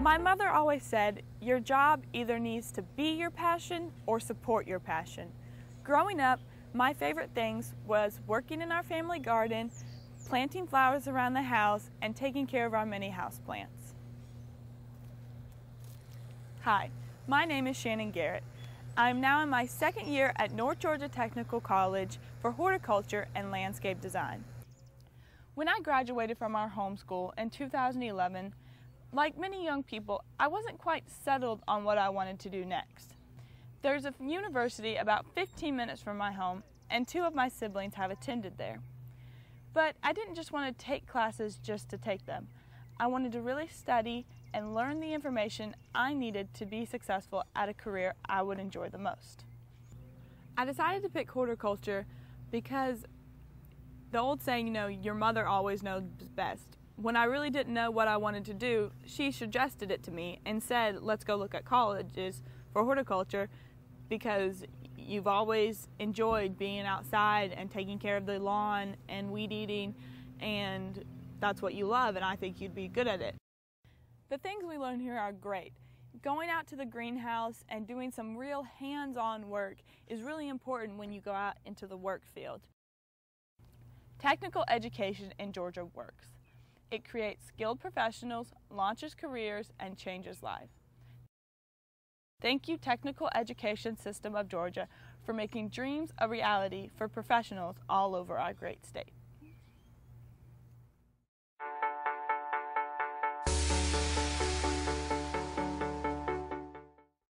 My mother always said, your job either needs to be your passion or support your passion. Growing up, my favorite things was working in our family garden, planting flowers around the house, and taking care of our many houseplants. Hi, my name is Shannon Garrett. I'm now in my second year at North Georgia Technical College for horticulture and landscape design. When I graduated from our homeschool in 2011, like many young people, I wasn't quite settled on what I wanted to do next. There's a university about 15 minutes from my home, and two of my siblings have attended there. But I didn't just want to take classes just to take them. I wanted to really study and learn the information I needed to be successful at a career I would enjoy the most. I decided to pick horticulture because the old saying, you know, your mother always knows best when I really didn't know what I wanted to do, she suggested it to me and said, let's go look at colleges for horticulture because you've always enjoyed being outside and taking care of the lawn and weed eating, and that's what you love, and I think you'd be good at it. The things we learn here are great. Going out to the greenhouse and doing some real hands on work is really important when you go out into the work field. Technical education in Georgia works. It creates skilled professionals, launches careers, and changes lives. Thank you, Technical Education System of Georgia, for making dreams a reality for professionals all over our great state.